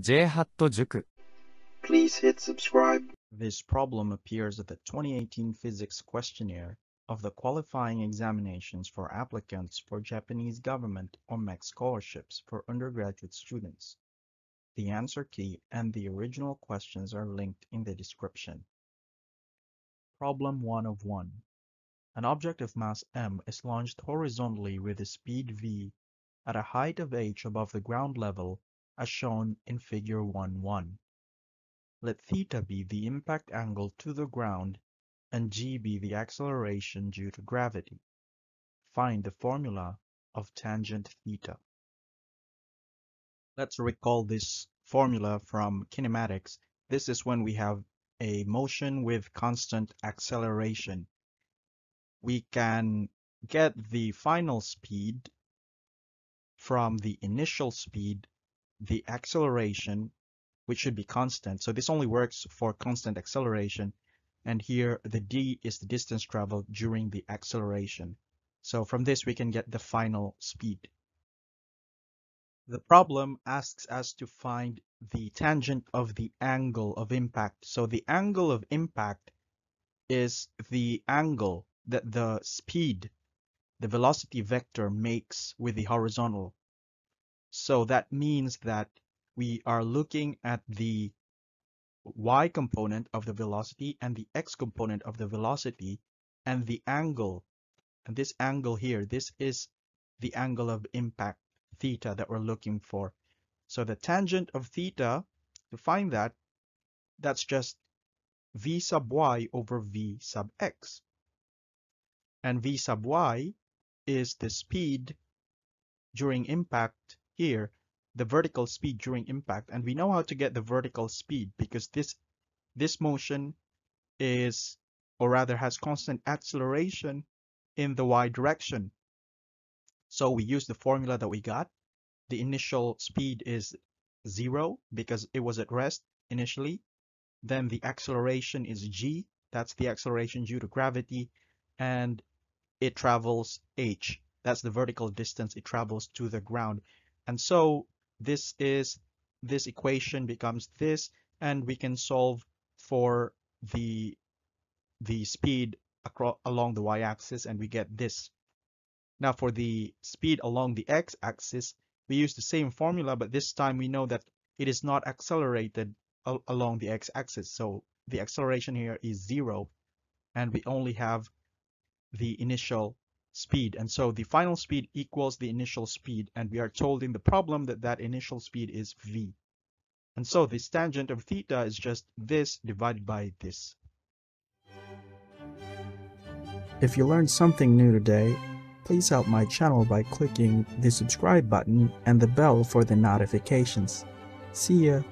JHAT 塾 Please hit subscribe. This problem appears at the 2018 Physics Questionnaire of the qualifying examinations for applicants for Japanese government or MEXT scholarships for undergraduate students. The answer key and the original questions are linked in the description. Problem 1 of 1. An object of mass m is launched horizontally with a speed v at a height of h above the ground level as shown in figure 1.1. Let theta be the impact angle to the ground and g be the acceleration due to gravity. Find the formula of tangent theta. Let's recall this formula from kinematics. This is when we have a motion with constant acceleration. We can get the final speed from the initial speed the acceleration, which should be constant. So this only works for constant acceleration. And here the d is the distance traveled during the acceleration. So from this we can get the final speed. The problem asks us to find the tangent of the angle of impact. So the angle of impact is the angle that the speed, the velocity vector makes with the horizontal. So that means that we are looking at the y component of the velocity and the x component of the velocity and the angle. And this angle here, this is the angle of impact theta that we're looking for. So the tangent of theta, to find that, that's just v sub y over v sub x. And v sub y is the speed during impact here the vertical speed during impact and we know how to get the vertical speed because this this motion is or rather has constant acceleration in the y direction. So we use the formula that we got. The initial speed is zero because it was at rest initially. Then the acceleration is g. That's the acceleration due to gravity and it travels h. That's the vertical distance it travels to the ground and so this is this equation becomes this and we can solve for the the speed across along the y-axis and we get this. Now for the speed along the x-axis we use the same formula but this time we know that it is not accelerated al along the x-axis so the acceleration here is zero and we only have the initial speed. And so the final speed equals the initial speed. And we are told in the problem that that initial speed is v. And so this tangent of theta is just this divided by this. If you learned something new today, please help my channel by clicking the subscribe button and the bell for the notifications. See ya!